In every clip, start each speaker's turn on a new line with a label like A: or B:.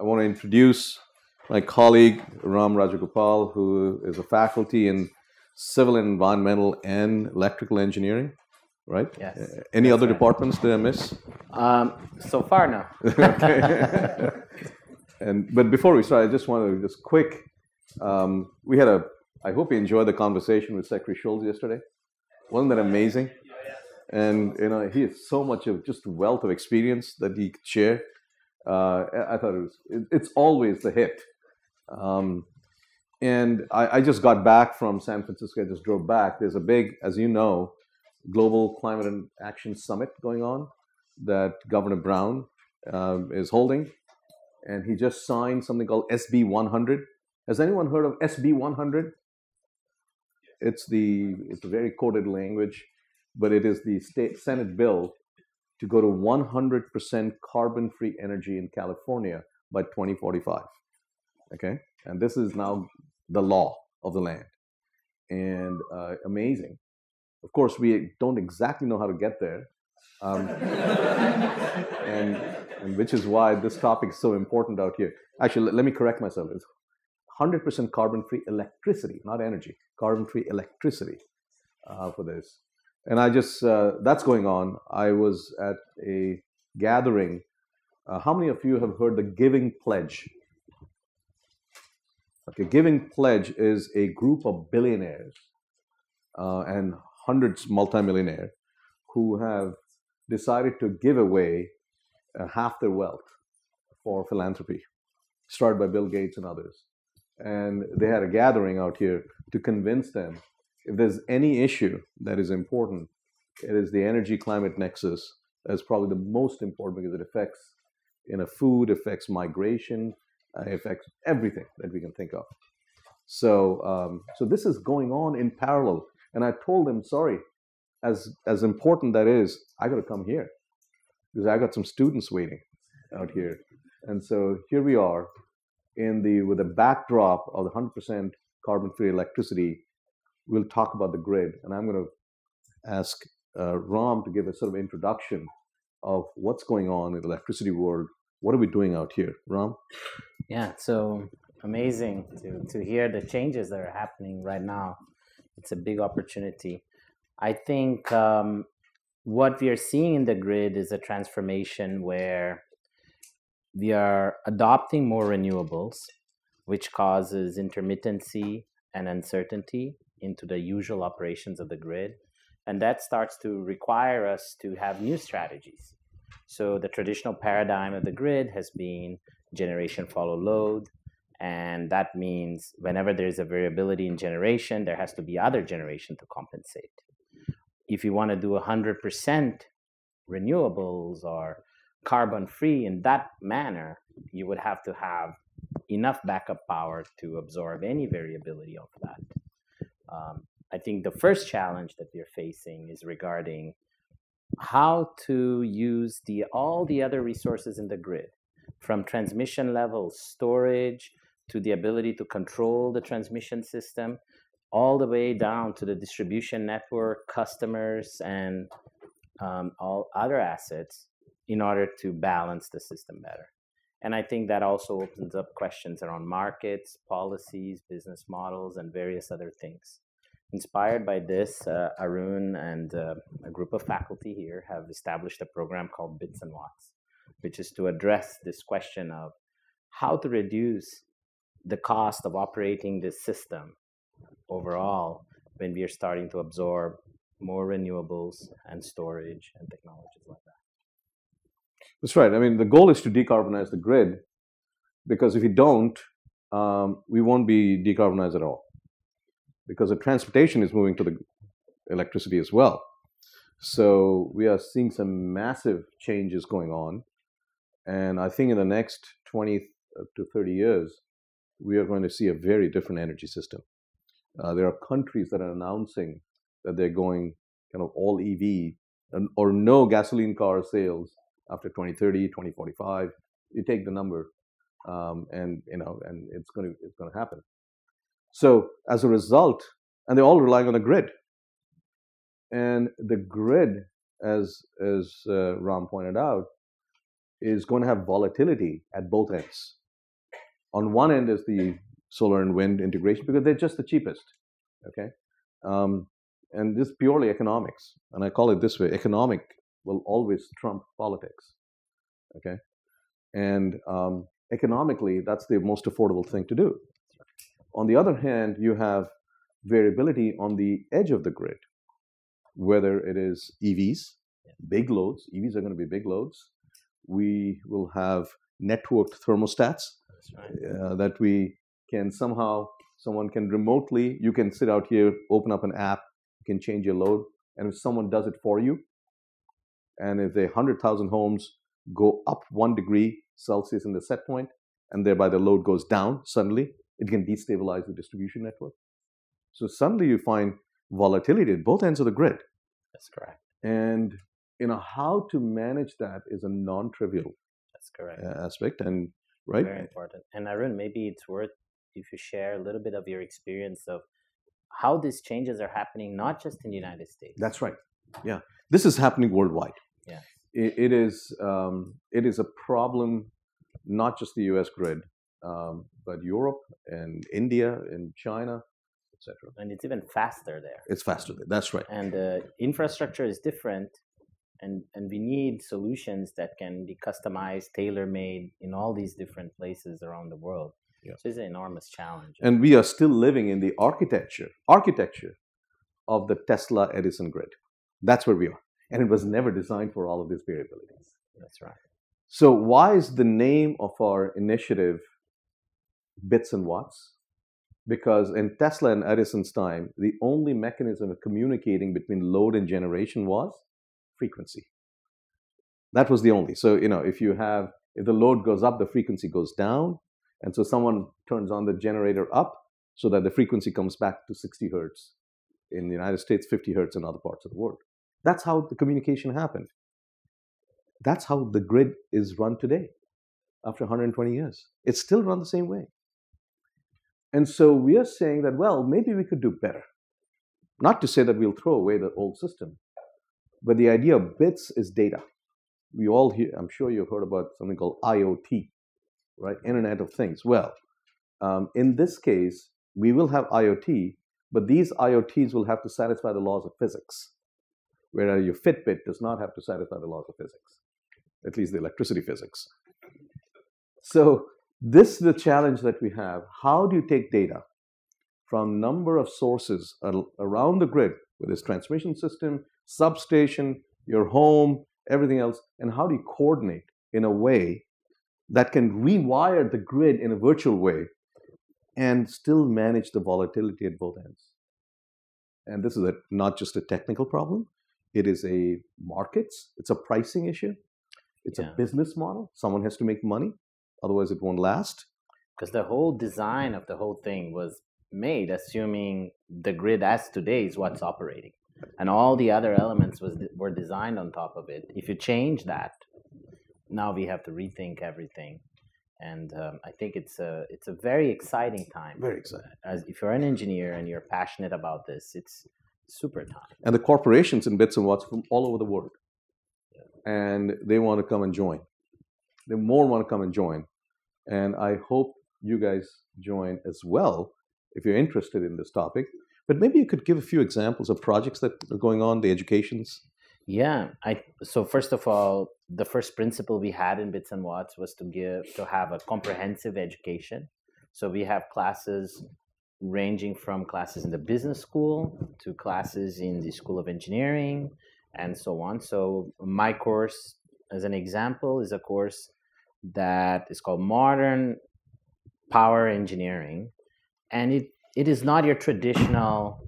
A: I want to introduce my colleague Ram Rajagopal, who is a faculty in civil and environmental and electrical engineering. Right?
B: Yes.
A: Uh, any other
B: right.
A: departments did I miss?
B: Um, so far, no.
A: okay. and but before we start, I just want to just quick. Um, we had a. I hope you enjoyed the conversation with Secretary Shultz yesterday. Wasn't that amazing? And you know, he has so much of just wealth of experience that he could share. Uh, I thought it was. It, it's always the hit. Um, and I, I just got back from San Francisco. I just drove back. There's a big, as you know, global climate and action summit going on that Governor Brown um, is holding, and he just signed something called SB 100. Has anyone heard of SB 100? It's the it's a very coded language, but it is the state Senate bill to go to 100% carbon-free energy in California by 2045. Okay, and this is now the law of the land, and uh, amazing. Of course, we don't exactly know how to get there, um, and, and which is why this topic is so important out here. Actually, let, let me correct myself. It's 100% carbon-free electricity, not energy. Carbon-free electricity uh, for this, and I just uh, that's going on. I was at a gathering. Uh, how many of you have heard the Giving Pledge? Okay, Giving Pledge is a group of billionaires uh, and hundreds multimillionaire who have decided to give away uh, half their wealth for philanthropy, started by Bill Gates and others. And they had a gathering out here to convince them if there's any issue that is important, it is the energy climate nexus that's probably the most important because it affects you know food, affects migration, uh, affects everything that we can think of. So um, so this is going on in parallel. And I told them, sorry, as as important that is, I got to come here because I got some students waiting out here. And so here we are in the with the backdrop of the 100% carbon-free electricity. We'll talk about the grid, and I'm going to ask uh, Ram to give a sort of introduction of what's going on in the electricity world. What are we doing out here, Ram?
B: Yeah, so amazing to, to hear the changes that are happening right now. It's a big opportunity. I think um, what we are seeing in the grid is a transformation where we are adopting more renewables, which causes intermittency and uncertainty into the usual operations of the grid. And that starts to require us to have new strategies. So, the traditional paradigm of the grid has been generation follow load. And that means whenever there's a variability in generation, there has to be other generation to compensate. If you want to do 100% renewables or carbon free in that manner, you would have to have enough backup power to absorb any variability of that. Um, I think the first challenge that we're facing is regarding how to use the all the other resources in the grid, from transmission level storage to the ability to control the transmission system, all the way down to the distribution network, customers, and um, all other assets in order to balance the system better. And I think that also opens up questions around markets, policies, business models, and various other things. Inspired by this, uh, Arun and uh, a group of faculty here have established a program called Bits and Watts, which is to address this question of how to reduce the cost of operating this system overall when we are starting to absorb more renewables and storage and technologies like that.
A: That's right. I mean, the goal is to decarbonize the grid because if you don't, um, we won't be decarbonized at all because the transportation is moving to the electricity as well. So we are seeing some massive changes going on. And I think in the next 20 to 30 years, we are going to see a very different energy system. Uh, there are countries that are announcing that they're going kind of all EV and, or no gasoline car sales after 2030, 2045. You take the number, um, and you know, and it's going to it's going to happen. So as a result, and they're all relying on the grid. And the grid, as as uh, Ram pointed out, is going to have volatility at both ends. On one end is the solar and wind integration because they're just the cheapest. Okay, um, and this is purely economics, and I call it this way: economic will always trump politics. Okay, and um, economically, that's the most affordable thing to do. On the other hand, you have variability on the edge of the grid, whether it is EVs, big loads. EVs are going to be big loads. We will have networked thermostats uh, that we can somehow someone can remotely you can sit out here open up an app you can change your load and if someone does it for you and if the 100000 homes go up one degree celsius in the set point and thereby the load goes down suddenly it can destabilize the distribution network so suddenly you find volatility at both ends of the grid
B: That's correct.
A: and you know how to manage that is a non-trivial
B: That's correct.
A: aspect and right
B: Very important. And Arun, maybe it's worth if you share a little bit of your experience of how these changes are happening, not just in the United States.
A: That's right. Yeah, this is happening worldwide.
B: Yeah.
A: it, it is. Um, it is a problem, not just the U.S. grid, um, but Europe and India and China, etc.
B: and it's even faster there.
A: It's faster. There. That's right.
B: And the infrastructure is different, and and we need solutions that can be customized, tailor made in all these different places around the world.
A: Yeah.
B: So it's an enormous challenge.
A: And we are still living in the architecture architecture of the Tesla Edison grid. That's where we are, and it was never designed for all of these variabilities.
B: That's right.
A: So, why is the name of our initiative Bits and Watts? Because in Tesla and Edison's time, the only mechanism of communicating between load and generation was frequency. That was the only. So, you know, if you have, if the load goes up, the frequency goes down. And so someone turns on the generator up so that the frequency comes back to 60 hertz in the United States, 50 hertz in other parts of the world. That's how the communication happened. That's how the grid is run today after 120 years. It's still run the same way. And so we are saying that, well, maybe we could do better. Not to say that we'll throw away the old system, but the idea of bits is data. We all hear, I'm sure you've heard about something called IoT, right? Internet of Things. Well, um, in this case, we will have IoT, but these IoTs will have to satisfy the laws of physics, whereas your Fitbit does not have to satisfy the laws of physics, at least the electricity physics. So this is the challenge that we have. How do you take data from number of sources around the grid, with this transmission system, substation, your home, everything else, and how do you coordinate in a way that can rewire the grid in a virtual way and still manage the volatility at both ends? And this is a, not just a technical problem; it is a markets, it's a pricing issue, it's
B: Yeah.
A: a business model. Someone has to make money, otherwise it won't last.
B: because the whole design of the whole thing was made assuming the grid as today is what's operating and all the other elements was were designed on top of it if you change that now we have to rethink everything and um, i think it's a it's a very exciting time
A: Very exciting.
B: as if you're an engineer and you're passionate about this it's super time
A: and the corporations in bits and watts from all over the world. And they want to come and join. They more want to come and join. And i hope you guys join as well if you're interested in this topic. But maybe you could give a few examples of projects that are going on the educations.
B: Yeah, I so first of all, the first principle we had in Bits and Watts was to give to have a comprehensive education. So we have classes ranging from classes in the business school to classes in the School of Engineering and so on. So my course, as an example, is a course that is called Modern Power Engineering, and it, it is not your traditional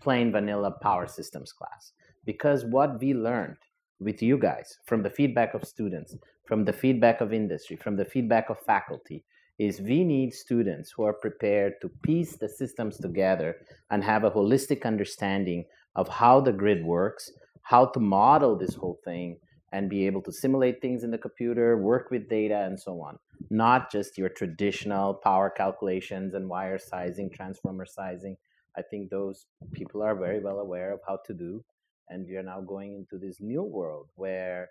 B: plain vanilla power systems class because what we learned with you guys from the feedback of students from the feedback of industry from the feedback of faculty is we need students who are prepared to piece the systems together and have a holistic understanding of how the grid works how to model this whole thing and be able to simulate things in the computer work with data and so on. Not just your traditional power calculations and wire sizing transformer sizing. I think those people are very well aware of how to do. And we are now going into this new world where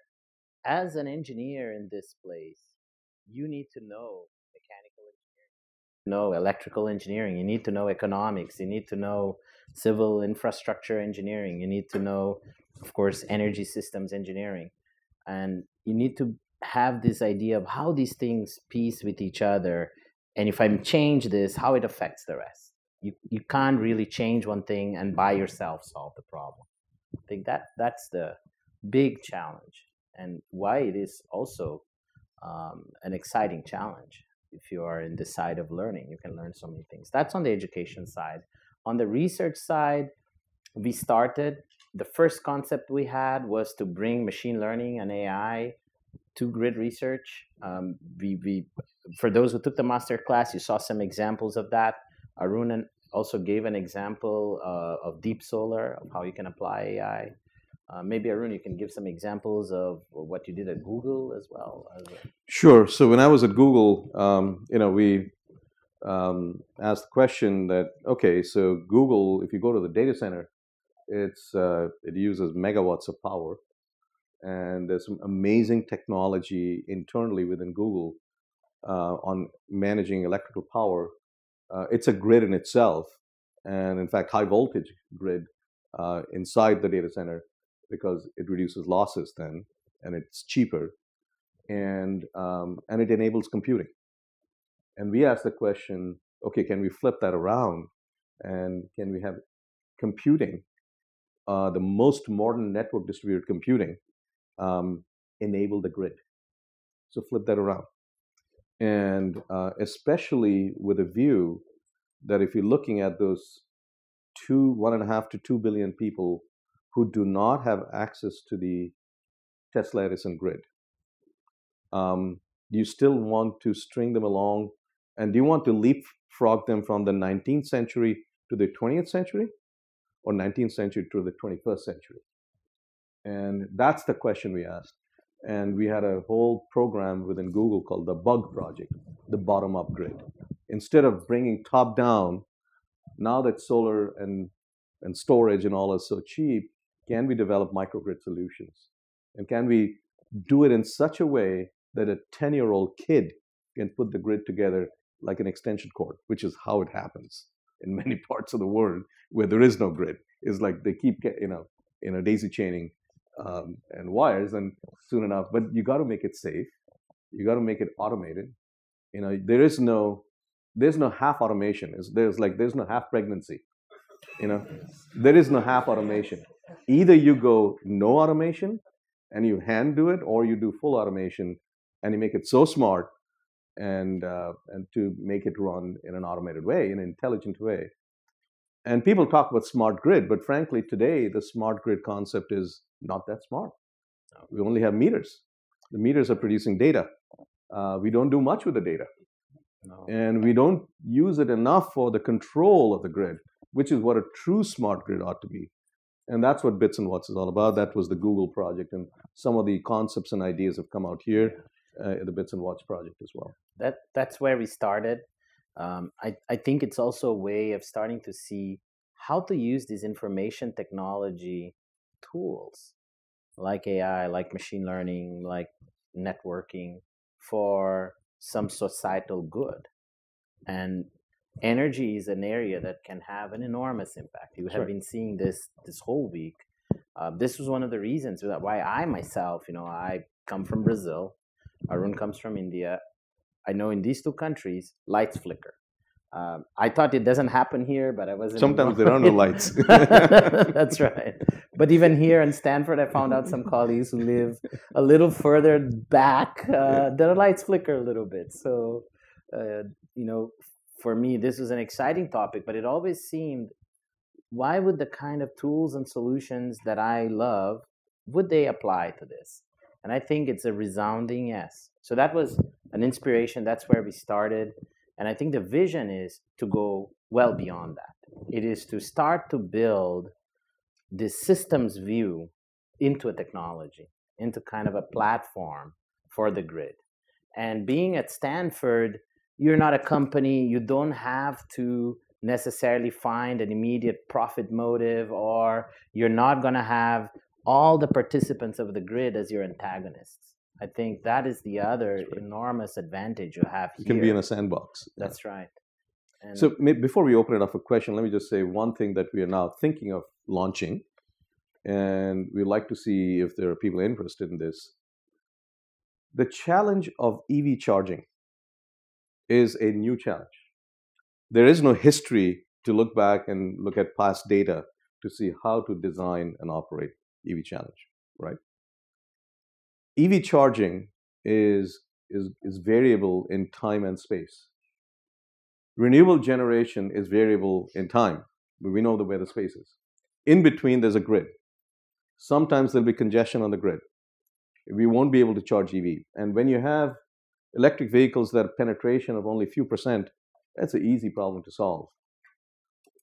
B: as an engineer in this place you need to know know electrical engineering, you need to know economics, you need to know civil infrastructure engineering, you need to know, of course, energy systems engineering. And you need to have this idea of how these things piece with each other. And if I change this, how it affects the rest. You, you can't really change one thing and by yourself solve the problem. I think that that's the big challenge and why it is also um, an exciting challenge. If you are in the side of learning, you can learn so many things. That's on the education side. On the research side, we started, the first concept we had was to bring machine learning and AI to grid research. Um, we, we, for those who took the master class, you saw some examples of that. Arun also gave an example uh, of DeepSolar, of how you can apply AI. Uh, maybe Arun, you can give some examples of what you did at Google as well.
A: Sure. So when I was at Google, um, you know, we um, asked the question that okay, so Google, if you go to the data center, it's uh, it uses megawatts of power, and there's some amazing technology internally within Google uh, on managing electrical power. Uh, it's a grid in itself, and in fact, high voltage grid uh, inside the data center because it reduces losses then, and it's cheaper, and um, and it enables computing. And we ask the question, okay, can we flip that around, and can we have computing, uh, the most modern network distributed computing, um, enable the grid? So flip that around, and uh, especially with a view that if you're looking at those two, one and a half to two billion people who do not have access to the Tesla Edison grid. Um, do you still want to string them along? And do you want to leapfrog them from the 19th century to the 20th century or 19th century to the 21st century? And that's the question we asked. And we had a whole program within Google called the Bug Project, the bottom up grid. Instead of bringing top down, now that solar and, and storage and all is so cheap, can we develop microgrid solutions? And can we do it in such a way that a 10 year old kid can put the grid together like an extension cord, which is how it happens in many parts of the world where there is no grid. Is like they keep, you know, you know, daisy chaining um, and wires, and soon enough. But you got to make it safe. You got to make it automated. You know, there is no, there's no half automation. Is there's like there's no half pregnancy. You know, there is no half automation either you go no automation and you hand do it, or you do full automation and you make it so smart and uh, and to make it run in an automated way, in an intelligent way. And people talk about smart grid, but frankly, today the smart grid concept is not that smart. We only have meters. The meters are producing data. Uh, we don't do much with the data. No. And we don't use it enough for the control of the grid, which is what a true smart grid ought to be. And that's what Bits and Watts is all about. That was the Google project, and some of the concepts and ideas have come out here uh, in the Bits and Watts project as well.
B: That that's where we started. Um, I I think it's also a way of starting to see how to use these information technology tools, like AI, like machine learning, like networking, for some societal good. And energy is an area that can have an enormous impact. You have been seeing this this whole week. Uh, this was one of the reasons why I myself, you know, I come from Brazil. Arun comes from India. I know in these two countries, lights flicker. Um, I thought it doesn't happen here, but I wasn't.
A: Sometimes there are no lights.
B: That's right. But even here in Stanford, I found out some colleagues who live a little further back. Uh, the lights flicker a little bit. So, uh, you know, for me, this was an exciting topic, but it always seemed why would the kind of tools and solutions that I love would they apply to this? And I think it's a resounding yes. So that was an inspiration. That's where we started. And I think the vision is to go well beyond that. It is to start to build this systems view into a technology, into kind of a platform for the grid. And being at Stanford, you're not a company, you don't have to necessarily find an immediate profit motive, or you're not going to have all the participants of the grid as your antagonists. I think that is the other
A: right.
B: enormous advantage you have here.
A: You
B: here.
A: can be in a sandbox.
B: That's right. And
A: So before we open it up for question, let me just say one thing that we are now thinking of launching, and we'd like to see if there are people interested in this. The challenge of EV charging is a new challenge. There is no history to look back and look at past data to see how to design and operate EV challenge, right? EV charging is, is, is variable in time and space renewable generation is variable in time. but We know the where the space is. In between, there's a grid. Sometimes there'll be congestion on the grid. We won't be able to charge EV. And when you have electric vehicles that have penetration of only a few percent, that's an easy problem to solve.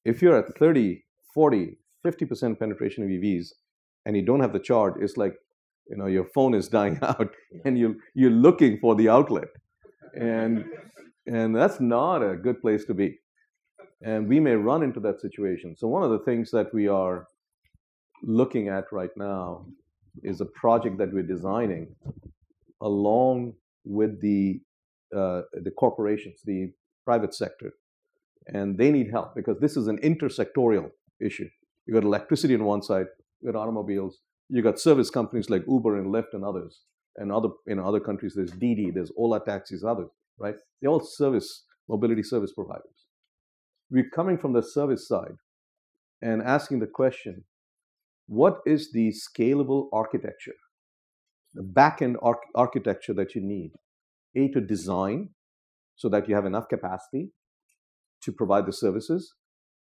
A: If you're at 30, 40, 50% penetration of EVs and you don't have the charge, it's like you know your phone is dying out and you you're looking for the outlet. And and that's not a good place to be. And we may run into that situation. So, one of the things that we are looking at right now is a project that we're designing along with the, uh, the corporations, the private sector. And they need help because this is an intersectorial issue. You got electricity on one side, you got automobiles, you got service companies like Uber and Lyft and others. And other in other countries, there's DiDi, there's Ola taxis, others right? They all service mobility service providers. We're coming from the service side and asking the question what is the scalable architecture, the back-end arch- architecture that you need? A, to design so that you have enough capacity to provide the services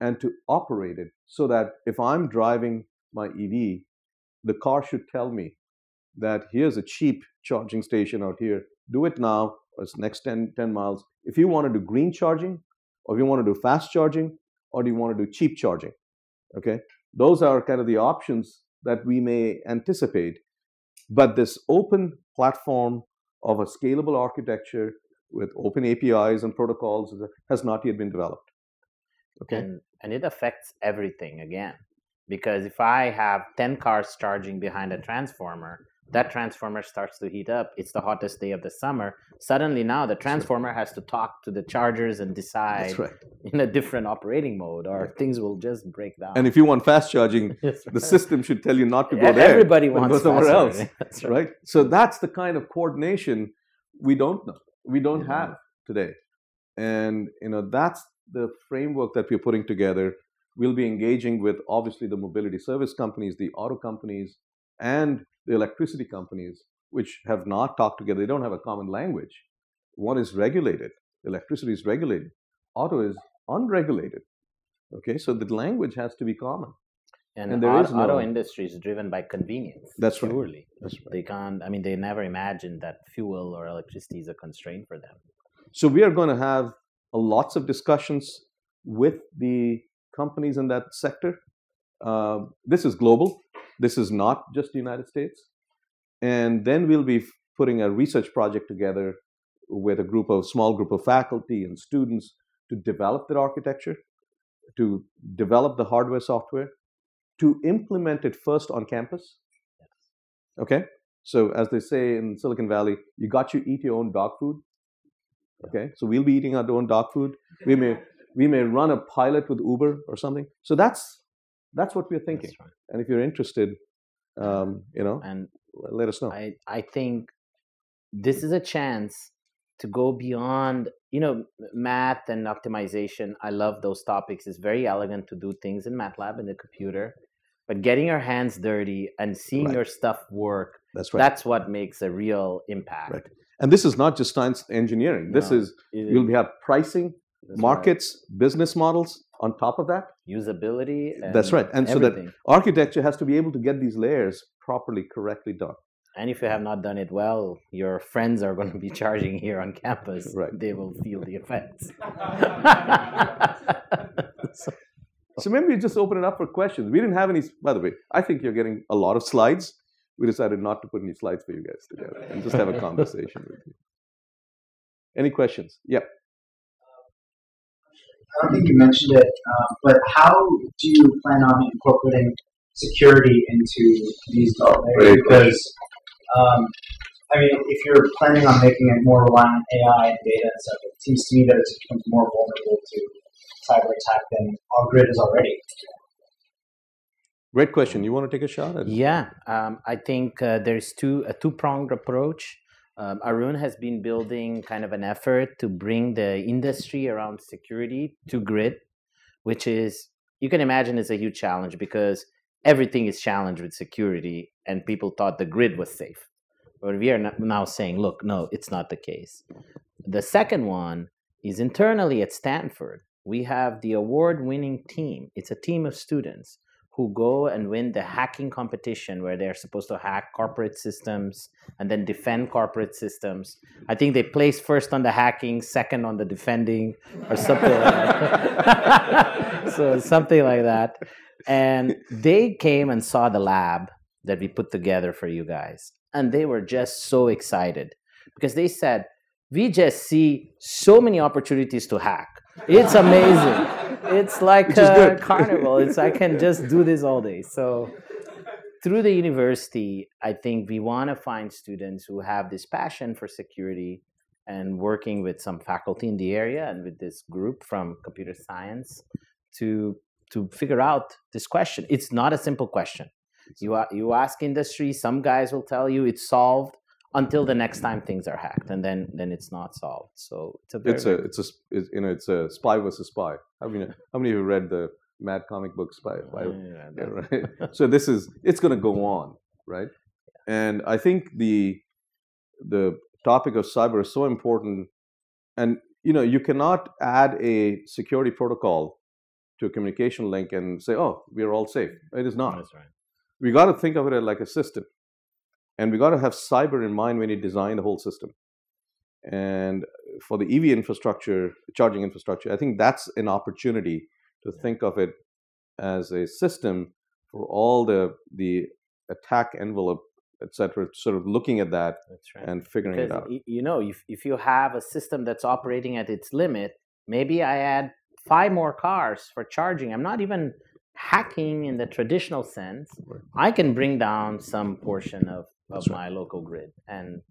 A: and to operate it so that if I'm driving my EV, the car should tell me that here's a cheap charging station out here. Do it now or it's next 10, 10 miles. If you want to do green charging, or if you want to do fast charging, or do you want to do cheap charging? Okay, those are kind of the options that we may anticipate. But this open platform of a scalable architecture with open APIs and protocols has not yet been developed. Okay,
B: and, and it affects everything again. Because if I have 10 cars charging behind a transformer, that transformer starts to heat up. It's the hottest day of the summer. Suddenly, now the transformer has to talk to the chargers and decide
A: right.
B: in a different operating mode, or things will just break down.
A: And if you want fast charging,
B: That's
A: the system should tell you not to go there.
B: Everybody wants
A: go somewhere else.
B: That's
A: right? So that's the kind of coordination we don't know, we don't
B: Yeah.
A: have today, and you know that's the framework that we're putting together. We'll be engaging with obviously the mobility service companies, the auto companies, and the electricity companies, which have not talked together. They don't have a common language. One is regulated, electricity is regulated, auto is unregulated. Okay, so the language has to be common.
B: And,
A: And there
B: au-
A: is
B: auto
A: no-
B: industry is driven by convenience.
A: That's right.
B: Purely.
A: That's right.
B: They can't. I mean, they never imagined that fuel or electricity is a constraint for them.
A: So we are going to have a lots of discussions with the companies in that sector. Um, this is global. This is not just the United States. And then we'll be putting a research project together with a group of small group of faculty and students to develop that architecture, to develop the hardware software, to implement it first on campus. Okay. So as they say in Silicon Valley, you got to eat your own dog food. Okay. So we'll be eating our own dog food. We may we may run a pilot with Uber or something. So that's that's what we're thinking.
B: That's right.
A: And if you're interested, um, you know,
B: And
A: let us know.
B: I, I think this is a chance to go beyond you know math and optimization i love those topics it's very elegant to do things in matlab in the computer but getting your hands dirty and seeing
A: Right.
B: your stuff work
A: That's right.
B: that's what makes a real impact
A: Right. and this is not just science engineering. This
B: No.
A: is we'll have pricing,
B: that's right.
A: markets, business models on top of that.
B: usability and
A: That's right. And so that architecture has to be able to get these layers properly, correctly done.
B: and if you have not done it well your friends are going to be charging here on campus
A: Right.
B: they will feel the effects So-
A: So maybe we just open it up for questions. We didn't have any. By the way, I think you're getting a lot of slides. We decided not to put any slides for you guys together and just have a conversation with you. Any questions? Yep.
C: I don't think you mentioned it, um, but how do you plan on incorporating security into these developments?
A: Great
C: Because um, I mean, if you're planning on making it more reliant on AI and data and stuff, it seems to me that it becomes more vulnerable to cyber attack than our grid is already.
A: Great question. You want to take a shot at it?
B: Yeah, um, I think uh, there's two a two pronged approach. Um, Arun has been building kind of an effort to bring the industry around security to grid, which is you can imagine is a huge challenge because everything is challenged with security, and people thought the grid was safe. But we are now saying, look, no, it's not the case. The second one is internally at Stanford. We have the award winning team. It's a team of students who go and win the hacking competition where they're supposed to hack corporate systems and then defend corporate systems. I think they place first on the hacking, second on the defending, or something like that. so something like that. And they came and saw the lab that we put together for you guys. And they were just so excited because they said, we just see so many opportunities to hack. It's amazing it's like a carnival. It's I can just do this all day. So through the university, I think we want to find students who have this passion for security and working with some faculty in the area and with this group from computer science to to figure out this question. It's not a simple question. You you ask industry, some guys will tell you it's solved until the next time things are hacked, and then then it's not solved. So it's a very,
A: it's a it's a it's, you know it's a spy versus spy. How many how many of you read the Mad comic book Spy? spy yeah, yeah, right. so this is it's going to go on, right? And I think the the topic of cyber is so important, and you know you cannot add a security protocol to a communication link and say, "Oh, we are all safe." It is not.
B: That's right.
A: We got to think of it like a system. And we got to have cyber in mind when you design the whole system. And for the EV infrastructure, charging infrastructure, I think that's an opportunity to think of it as a system for all the the attack envelope, etc. Sort of looking at that right. and figuring
B: because,
A: it out.
B: You know, if if you have a system that's operating at its limit, maybe I add five more cars for charging. I'm not even hacking in the traditional sense. I can bring down some portion of of That's my right. local grid and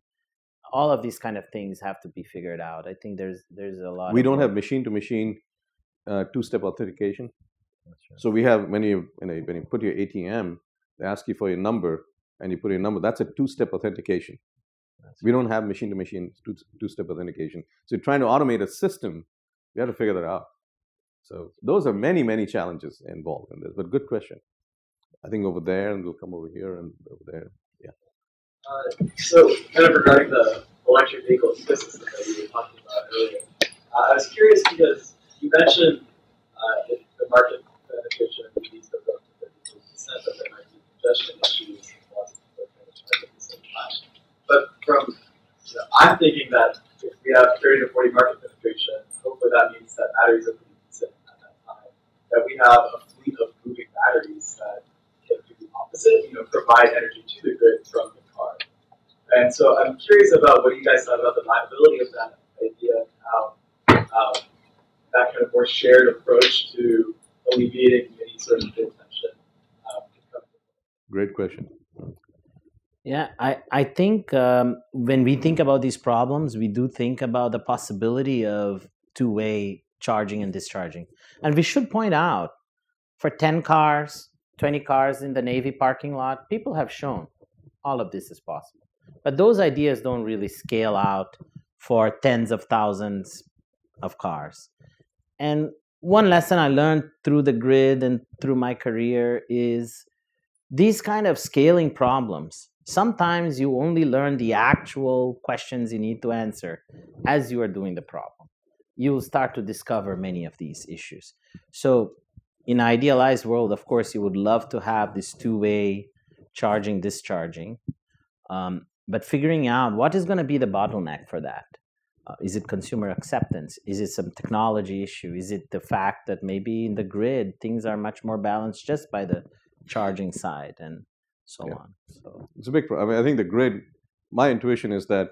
B: all of these kind of things have to be figured out. I think there's there's a lot
A: we don't have machine to machine uh, two step authentication right. so we have when you, when you when you put your atm they ask you for your number and you put your number that's a two step authentication. That's we right. don't have machine to machine two step authentication. So trying to automate a system we have to figure that out. So those are many many challenges involved in this but good question. I think over there and we'll come over here and over there
D: so, kind of regarding the electric vehicle ecosystem that you were talking about earlier, uh, I was curious because you mentioned uh, the market penetration needs to go to 50%, that there might be congestion issues and lots of people trying to charge at the same time. But from, you know, I'm thinking that if we have 30 to 40 market penetration, hopefully that means that batteries are pretty decent at that time, that we have a fleet of moving batteries that can do the opposite, you know, provide energy to the grid from the and so I'm curious about what you guys thought about the viability of that idea and how um, that kind of more shared approach to alleviating any sort of tension. Um,
A: Great question.
B: Yeah, I, I think um, when we think about these problems, we do think about the possibility of two way charging and discharging. And we should point out for 10 cars, 20 cars in the Navy parking lot, people have shown all of this is possible. But those ideas don't really scale out for tens of thousands of cars. And one lesson I learned through the grid and through my career is these kind of scaling problems. Sometimes you only learn the actual questions you need to answer as you are doing the problem. You'll start to discover many of these issues. So, in an idealized world, of course, you would love to have this two way charging, discharging. Um, but figuring out what is going to be the bottleneck for that uh, is it consumer acceptance is it some technology issue is it the fact that maybe in the grid things are much more balanced just by the charging side and so yeah. on so
A: it's a big i mean i think the grid my intuition is that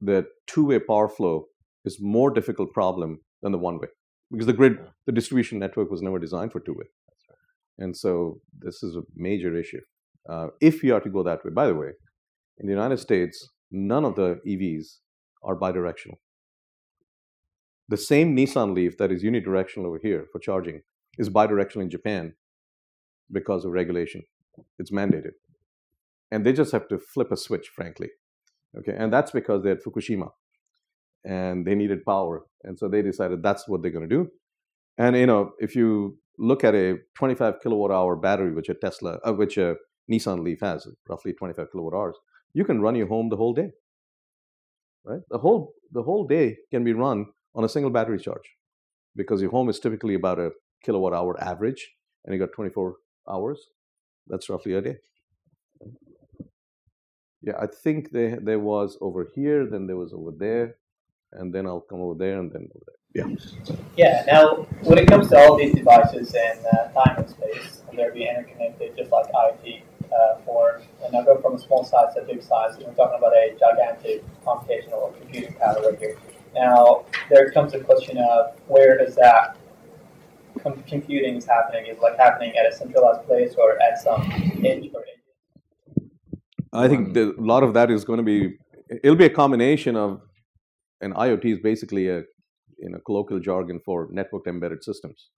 A: the two-way power flow is more difficult problem than the one-way because the grid yeah. the distribution network was never designed for two-way right. and so this is a major issue uh, if you are to go that way by the way in the United States, none of the EVs are bidirectional. The same Nissan Leaf that is unidirectional over here for charging is bidirectional in Japan because of regulation. It's mandated. And they just have to flip a switch, frankly. Okay, and that's because they had Fukushima and they needed power. And so they decided that's what they're going to do. And you know, if you look at a 25 kilowatt hour battery, which a Tesla, uh, which a Nissan Leaf has, roughly 25 kilowatt hours, you can run your home the whole day. Right? The whole the whole day can be run on a single battery charge because your home is typically about a kilowatt hour average, and you got 24 hours. That's roughly a day. Yeah, I think there there was over here, then there was over there, and then I'll come over there, and then over there. Yeah.
E: Yeah. Now, when it comes to all these devices and uh, time and space, they're being interconnected just like IoT uh, for, and I go from a small size to a big size. We're talking about a gigantic computational computing power right here. Now, there comes the question of where does that com- computing is happening? Is it like happening at a centralized place or at some edge or edge?
A: I think a lot of that is going to be. It'll be a combination of, and IoT is basically a, in a colloquial jargon for networked embedded systems.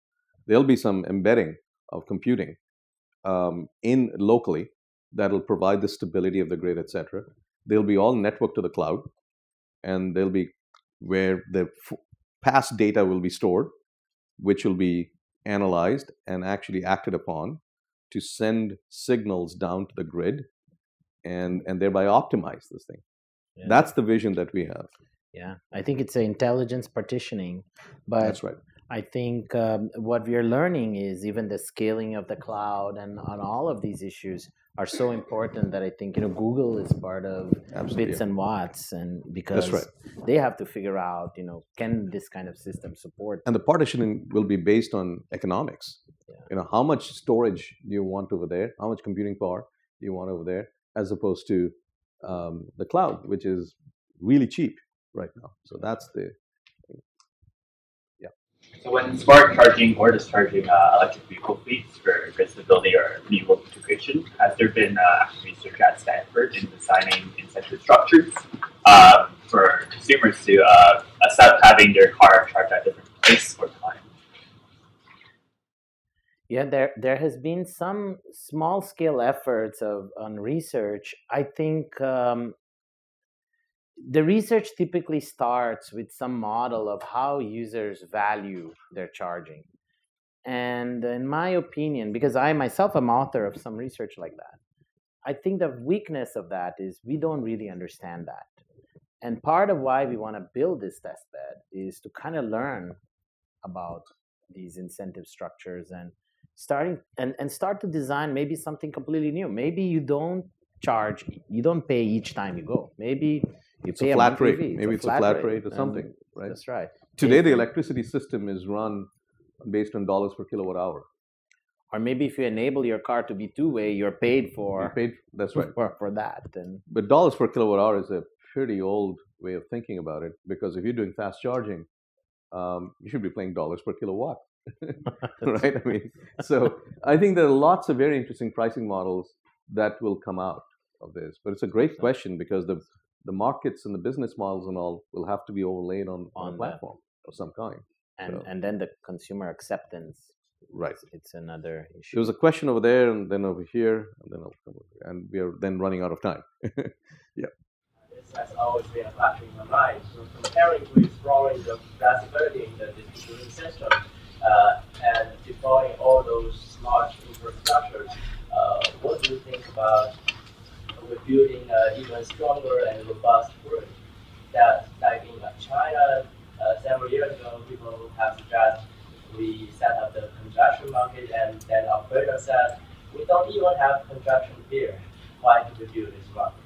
A: There'll be some embedding of computing um, in locally that'll provide the stability of the grid, etc. They'll be all networked to the cloud, and they'll be where the f- past data will be stored, which will be analyzed and actually acted upon to send signals down to the grid and and thereby optimize this thing.
B: Yeah.
A: That's the vision that we have.
B: Yeah, I think it's intelligence partitioning, but
A: That's right.
B: I think um, what we are learning is even the scaling of the cloud and on all of these issues are so important that I think you know Google is part of
A: Absolutely.
B: bits and watts, and because
A: right.
B: they have to figure out you know can this kind of system support
A: and the partitioning will be based on economics.
B: Yeah.
A: You know, how much storage do you want over there? How much computing power do you want over there, as opposed to um, the cloud, which is really cheap right now. So that's the
F: So when smart charging or discharging uh, electric vehicle fleets for grid or renewable integration, has there been uh, research at Stanford in designing incentive structures uh, for consumers to uh, accept having their car charged at different places or time?
B: Yeah, there there has been some small scale efforts of on research. I think um, the research typically starts with some model of how users value their charging, and in my opinion, because I myself am author of some research like that, I think the weakness of that is we don't really understand that, and part of why we want to build this test bed is to kind of learn about these incentive structures and starting and, and start to design maybe something completely new. Maybe you don't charge you don't pay each time you go. Maybe
A: it's a flat rate.
B: fee.
A: Maybe it's a flat rate or
B: and
A: something, right?
B: that's right
A: Today, the electricity system is run based on dollars per kilowatt hour.
B: or maybe if you enable your car to be two-way you're paid for
A: paid, that's right.
B: for, for that and
A: But dollars per kilowatt hour is a pretty old way of thinking about it because if you're doing fast charging, um, you should be paying dollars per kilowatt, right? I mean, so I think there are lots of very interesting pricing models that will come out of this. But it's a great question because the the markets and the business models and all will have to be overlaid on, on,
B: On
A: a
B: that.
A: platform of some kind.
B: and,
A: So-
B: and then the consumer acceptance
A: Right.
B: it's another issue
A: There was a question over there and then over here and then I'll come over here. And we are then running out of time. Yeah.
G: This has always been a factor in my mind. So comparing to exploring the flexibility in the distribution system uh, and deploying all those smart infrastructures, uh, what do you think about we're building uh, even stronger and robust grid? That, like in uh, China, uh, several years ago, people have suggested we set up the construction market, and then operator said, we don't even have construction here. Why do we build this market?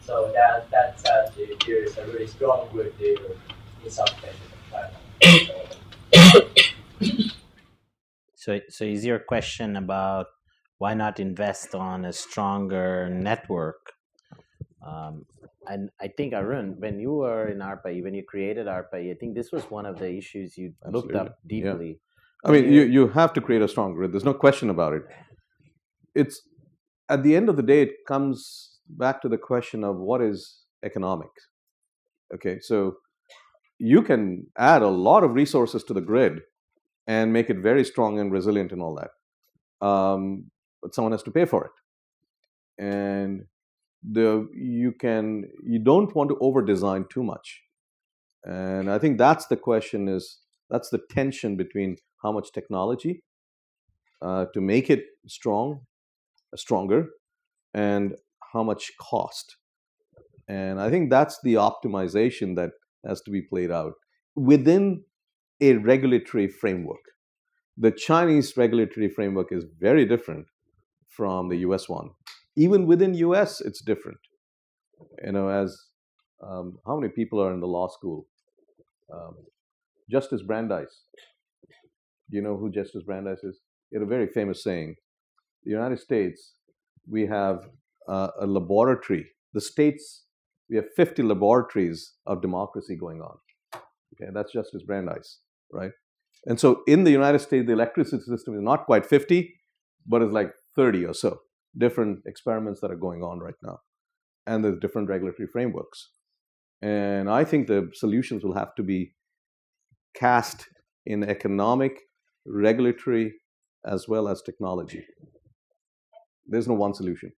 G: So that that says there is a really strong grid there in some places of China.
B: So, so is your question about why not invest on a stronger network? Um, and I think Arun, when you were in ARPA, when you created ARPA, I think this was one of the issues you looked
A: Absolutely,
B: up deeply.
A: I mean, you, you have to create a strong grid. There's no question about it. It's at the end of the day, it comes back to the question of what is economics. Okay, so you can add a lot of resources to the grid and make it very strong and resilient and all that. Um, but someone has to pay for it. And the you can you don't want to over design too much. And I think that's the question is that's the tension between how much technology uh, to make it strong, stronger, and how much cost. And I think that's the optimization that has to be played out within a regulatory framework. The Chinese regulatory framework is very different from the US one. Even within US, it's different. You know, as um, how many people are in the law school? Um, Justice Brandeis. Do you know who Justice Brandeis is? He had a very famous saying. The United States, we have uh, a laboratory. The states, we have 50 laboratories of democracy going on. Okay, that's Justice Brandeis, right? And so in the United States, the electricity system is not quite 50, but it's like 30 or so different experiments that are going on right now. And there's different regulatory frameworks. And I think the solutions will have to be cast in economic, regulatory, as well as technology. There's no one solution.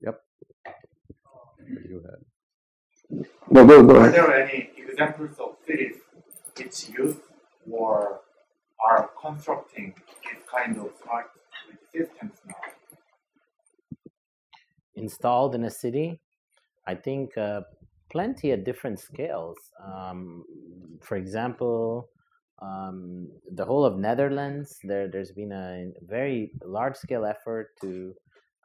A: Yep. You had.
H: No, go, go
I: Are there any examples of cities which use or are constructing this kind of smart systems now?
B: installed in a city, I think uh, plenty at different scales. Um, for example, um, the whole of Netherlands, there, there's been a very large scale effort to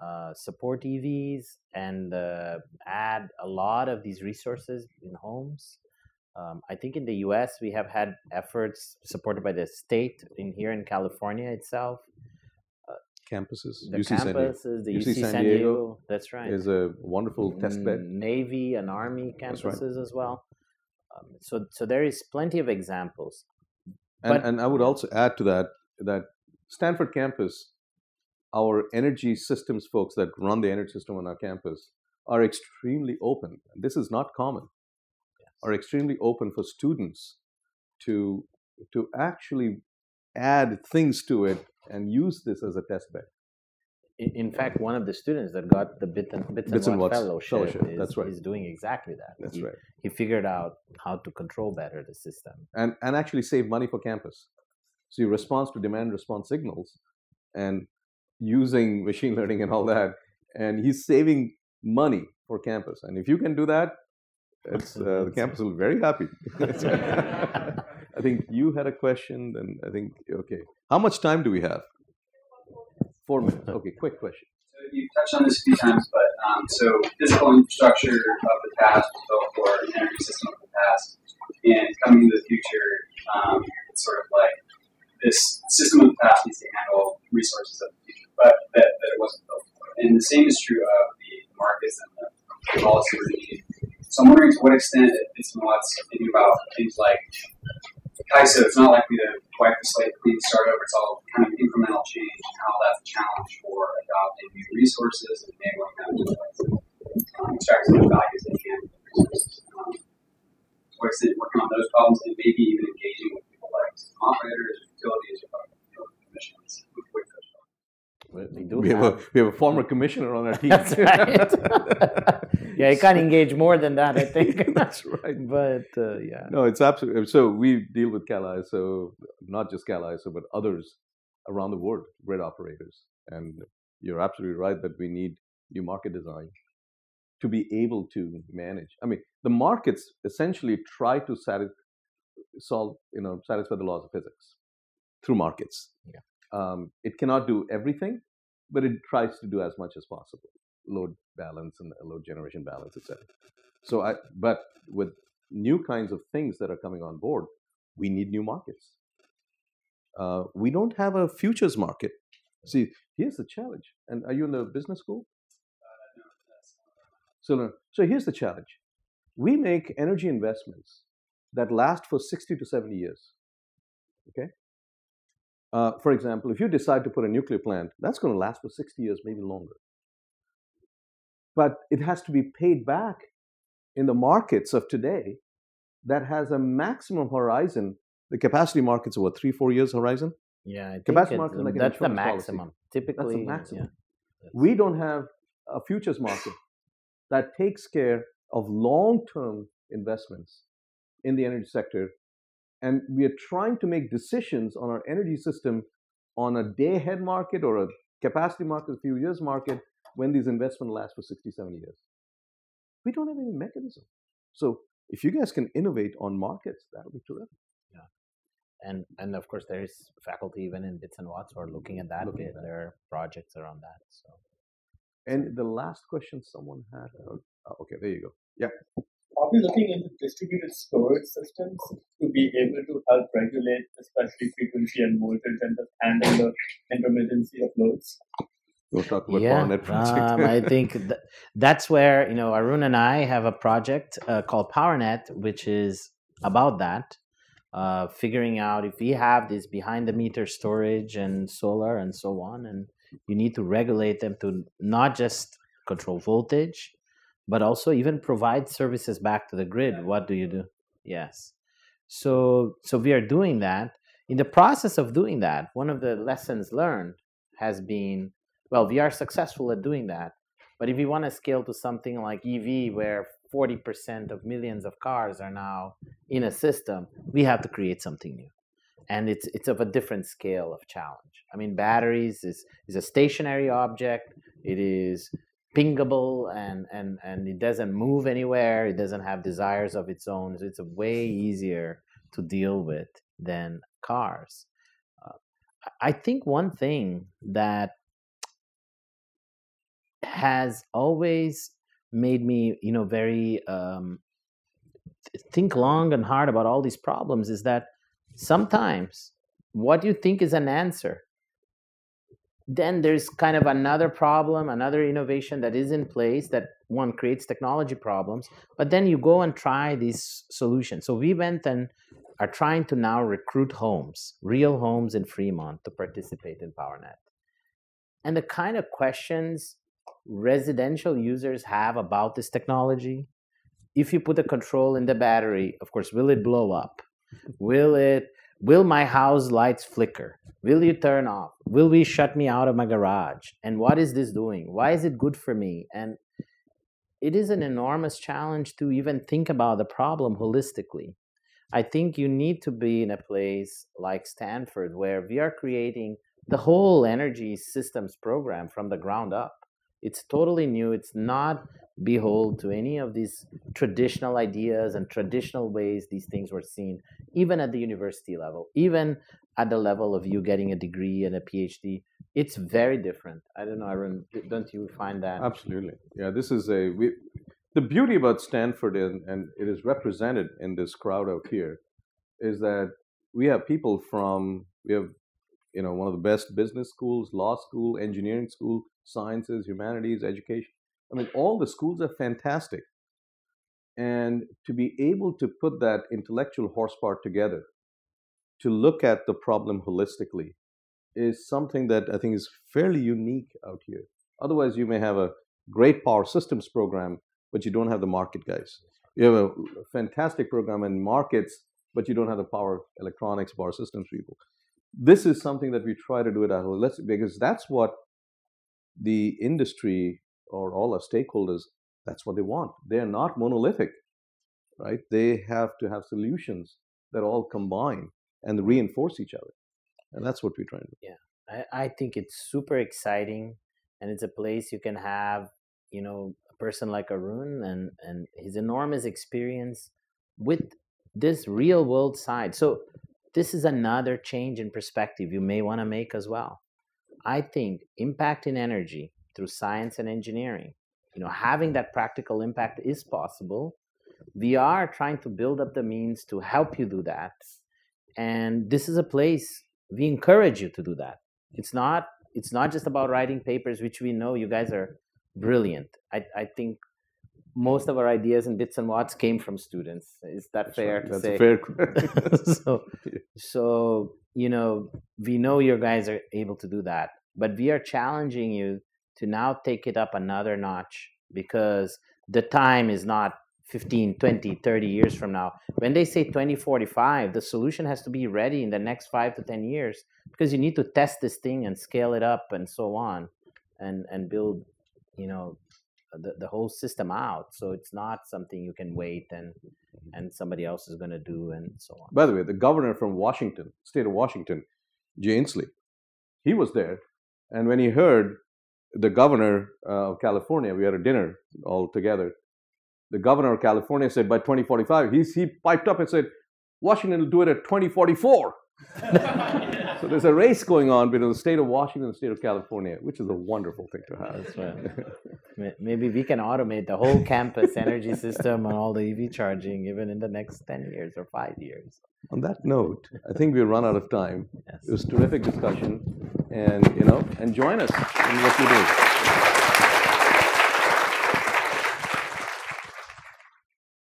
B: uh, support EVs and uh, add a lot of these resources in homes. Um, I think in the US, we have had efforts supported by the state in here in California itself.
A: Campuses.
B: The
A: UC San Diego
B: campuses, the
A: UC
B: UC,
A: San
B: San
A: Diego
B: Diego, that's right.
A: is a wonderful test bed.
B: Mm, Navy and Army
A: That's right.
B: campuses as well. Um, so, so there is plenty of examples.
A: And,
B: But-
A: and I would also add to that that Stanford campus, our energy systems folks that run the energy system on our campus are extremely open. This is not common. Are extremely open for students to to actually add things to it and use this as a test bed.
B: In, in fact, one of the students that got the Bit and, Bits,
A: Bits
B: and
A: and
B: Watt
A: Watts
B: fellowship,
A: fellowship,
B: is,
A: that's right.
B: is doing exactly that.
A: That's
B: he,
A: right.
B: He figured out how to control better the system.
A: And and actually save money for campus. So your response to demand response signals and using machine learning and all that, and he's saving money for campus. And if you can do that, it's, uh, the campus will be very happy. I think you had a question, and I think okay. How much time do we have? Four minutes. Okay, quick question.
J: So you touched on this a few times, but um, so physical infrastructure of the past was built for an energy system of the past, and coming into the future, um, it's sort of like this system of the past needs to handle resources of the future, but that, that it wasn't built for. And the same is true of the markets and the policy regime. So I'm wondering to what extent it's what's thinking about things like CAISO, it's not likely to wipe the slate clean, and start over. It's all kind of incremental change, and how that's a challenge for adopting new resources and enabling them to um, extract much value as they can from resources. Um, to what extent working on those problems and maybe even engaging with people like operators, utilities, or you know, commissions with, with those problems.
B: We, we do
A: We have a we have a former commissioner on our team.
B: That's right. yeah, you can't engage more than that, I think.
A: That's right.
B: but uh, yeah.
A: No, it's absolutely so. We deal with Cal ISO, not just Cal ISO, but others around the world, grid operators. And you're absolutely right that we need new market design to be able to manage. I mean, the markets essentially try to satis- solve, you know, satisfy the laws of physics through markets.
B: Yeah.
A: Um, it cannot do everything, but it tries to do as much as possible. Load balance and load generation balance, etc. So, I, but with new kinds of things that are coming on board, we need new markets. Uh, we don't have a futures market. See, here's the challenge. And are you in the business school? So, so here's the challenge. We make energy investments that last for 60 to 70 years. Okay? Uh, for example, if you decide to put a nuclear plant, that's going to last for 60 years, maybe longer. but it has to be paid back in the markets of today that has a maximum horizon. The capacity markets are what three, four years horizon.
B: Yeah, I
A: Capacity
B: it-
A: market like
B: that's the
A: policy.
B: maximum. Typically,
A: maximum.
B: yeah.
A: We don't have a futures market that takes care of long-term investments in the energy sector, and we are trying to make decisions on our energy system on a day-ahead market or a capacity market, a few years market, when these investments last for 60, 70 years. We don't have any mechanism. So if you guys can innovate on markets, that'll be terrific. Yeah.
B: and and of course there is faculty even in bits and watts who are looking at that
A: Looking at.
B: There are projects around that. So
A: And the last question someone had, oh, okay, there you go.
H: Are we looking into distributed storage systems to be able to help regulate, especially frequency and voltage, and just handle the intermittency of loads?
A: We'll talk about
B: yeah,
A: PowerNet project.
B: um, I think th- that's where you know Arun and I have a project uh, called PowerNet, which is about that, uh, figuring out if we have this behind the meter storage and solar and so on, and you need to regulate them to not just control voltage, but also even provide services back to the grid. What do you do? Yes, so so we are doing that. In the process of doing that, one of the lessons learned has been well, we are successful at doing that. But if we want to scale to something like EV, where 40% of millions of cars are now in a system, we have to create something new. And it's, it's of a different scale of challenge. I mean, batteries is, is a stationary object, it is pingable, and, and, and it doesn't move anywhere, it doesn't have desires of its own. So it's way easier to deal with than cars. Uh, I I think one thing that has always made me you know very um, think long and hard about all these problems is that sometimes what you think is an answer then there's kind of another problem another innovation that is in place that one creates technology problems but then you go and try these solutions so we went and are trying to now recruit homes real homes in fremont to participate in powernet and the kind of questions residential users have about this technology. If you put a control in the battery, of course, will it blow up? Will it will my house lights flicker? Will you turn off? Will we shut me out of my garage? And what is this doing? Why is it good for me? And it is an enormous challenge to even think about the problem holistically. I think you need to be in a place like Stanford where we are creating the whole energy systems program from the ground up. It's totally new. It's not behold to any of these traditional ideas and traditional ways these things were seen, even at the university level, even at the level of you getting a degree and a PhD. It's very different. I don't know, Arun, don't you find that?
A: Absolutely. Yeah, this is a we, the beauty about Stanford and, and it is represented in this crowd out here is that we have people from we have you know one of the best business schools, law school, engineering school, sciences, humanities, education. I mean, all the schools are fantastic. And to be able to put that intellectual horsepower together to look at the problem holistically is something that I think is fairly unique out here. Otherwise, you may have a great power systems program, but you don't have the market guys. You have a fantastic program in markets, but you don't have the power electronics, power systems people. This is something that we try to do at Apple let's- because that's what the industry or all our stakeholders, that's what they want. They're not monolithic, right? They have to have solutions that all combine and reinforce each other. And that's what we're trying to do.
B: I, I think it's super exciting and it's a place you can have you know a person like arun and and his enormous experience with this real world side so this is another change in perspective you may want to make as well. I think impact in energy through science and engineering you know having that practical impact is possible. We are trying to build up the means to help you do that and this is a place we encourage you to do that. It's not it's not just about writing papers which we know you guys are brilliant. I, I think most of our ideas and bits and watts came from students. Is that
A: That's
B: fair
A: right.
B: to
A: That's
B: say?
A: fair
B: so so you know we know your guys are able to do that but we are challenging you to now take it up another notch because the time is not 15 20 30 years from now. When they say 2045 the solution has to be ready in the next 5 to 10 years because you need to test this thing and scale it up and so on and and build you know the, the whole system out so it's not something you can wait and and somebody else is going to do and so on
A: By the way, the governor from Washington, state of Washington, Jay Inslee, he was there. And when he heard the governor uh, of California, we had a dinner all together. The governor of California said by 2045, he's, he piped up and said, Washington will do it at 2044. so there's a race going on between the state of Washington and the state of California, which is a wonderful thing to have.
B: That's right. Maybe we can automate the whole campus energy system and all the EV charging even in the next 10 years or five years.
A: On that note, I think we've run out of time.
B: Yes.
A: It was terrific discussion, and you know, and join us in what we do.